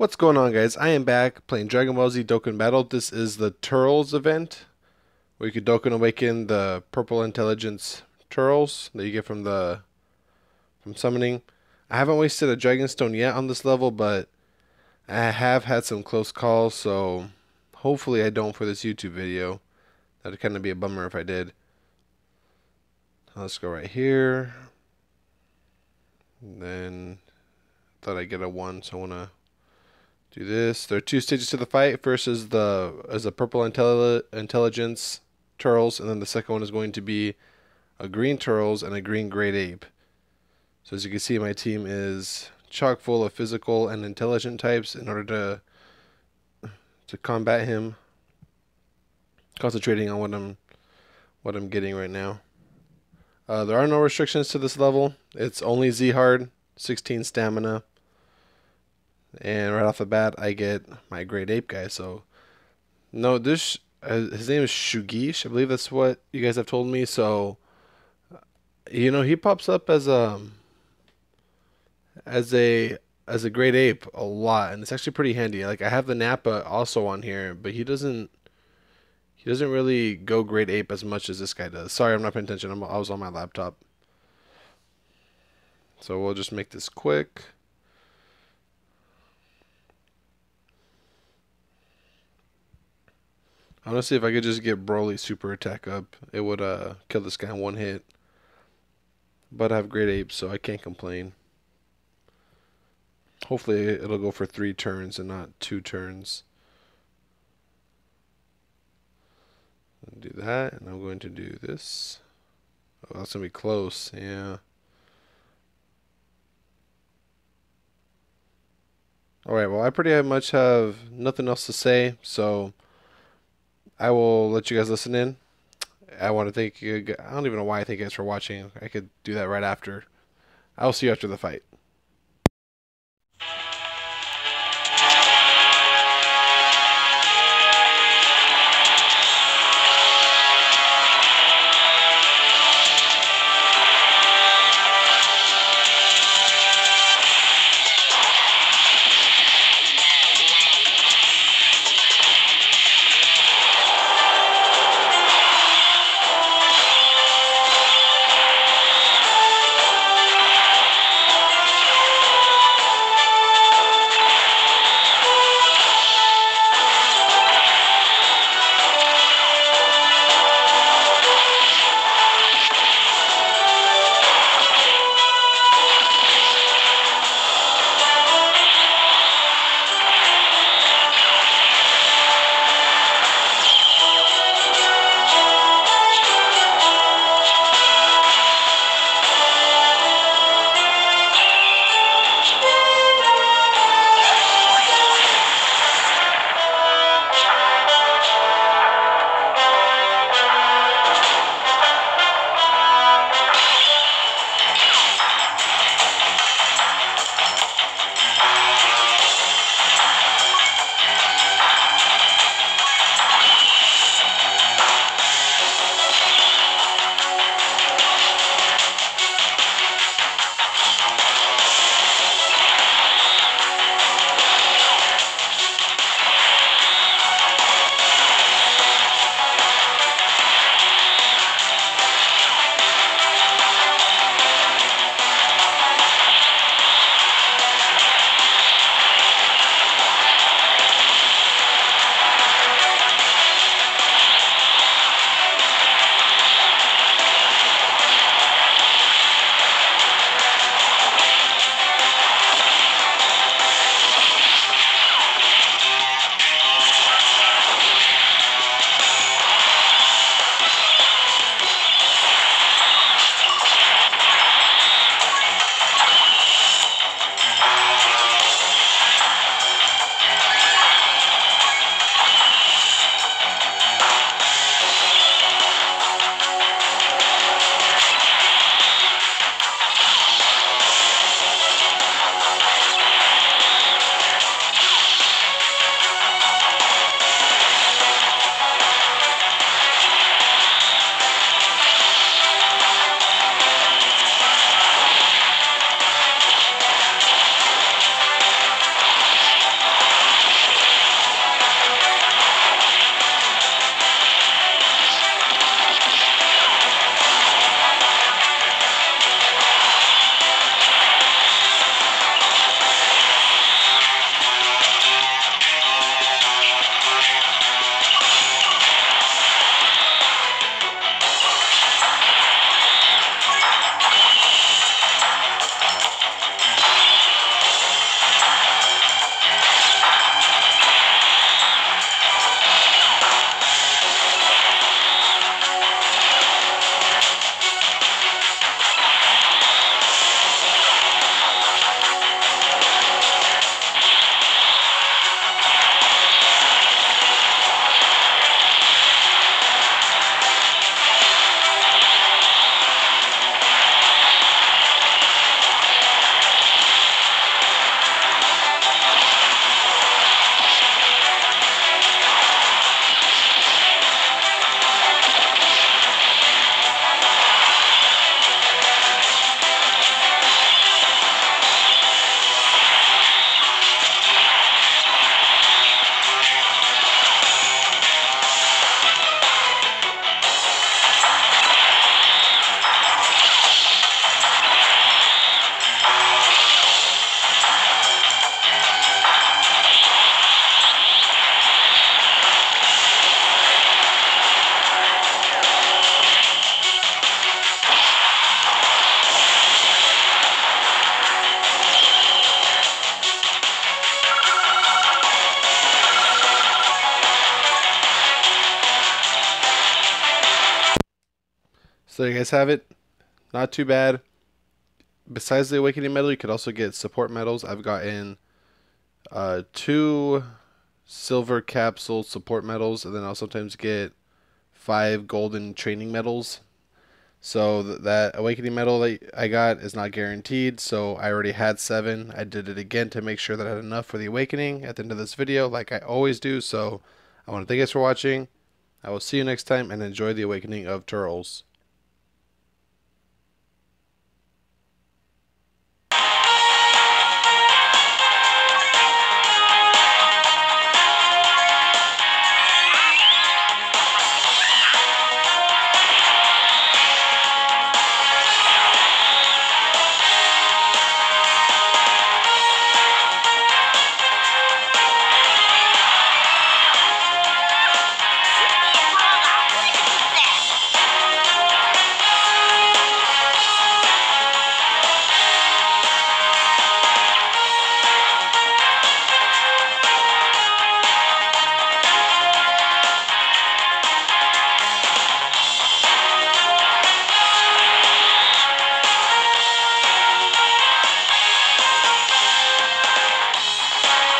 What's going on guys? I am back playing Dragon Ball Z Dokkan Battle. This is the Turles event where you can Dokkan Awaken the purple intelligence Turles that you get from the from summoning. I haven't wasted a Dragon Stone yet on this level, but I have had some close calls, so hopefully I don't for this YouTube video. That'd kind of be a bummer if I did. Let's go right here. And then thought I'd get a one, so I want to do this. There are two stages to the fight. First is the is a purple intelli- intelligence Turles, and then the second one is going to be a green Turles and a green great ape. So as you can see, my team is chock full of physical and intelligent types in order to to combat him. Concentrating on what I'm what I'm getting right now. Uh, there are no restrictions to this level. It's only Z hard, 16 stamina. And right off the bat, I get my great ape guy. So, no, this uh, his name is Shugesh. I believe that's what you guys have told me. So, you know, he pops up as a as a as a great ape a lot, and it's actually pretty handy. Like I have the Nappa also on here, but he doesn't he doesn't really go great ape as much as this guy does. Sorry, I'm not paying attention. I'm, I was on my laptop. So we'll just make this quick. Honestly, if I could just get Broly super attack up, it would uh kill this guy in one hit. But I have great apes, so I can't complain. Hopefully it'll go for three turns and not two turns. do that, and I'm going to do this. Oh, that's going to be close, yeah. Alright, well, I pretty much have nothing else to say, so I will let you guys listen in. I want to thank you. I don't even know why I thank you guys for watching. I could do that right after. I'll see you after the fight. So there you guys have it. Not too bad. Besides the Awakening medal, you could also get support medals. I've gotten uh, two silver capsule support medals, and then I'll sometimes get five golden training medals. So th- that awakening medal that I got is not guaranteed. So I already had seven. I did it again to make sure that I had enough for the awakening at the end of this video, like I always do. So I want to thank you guys for watching. I will see you next time and enjoy the awakening of Turles.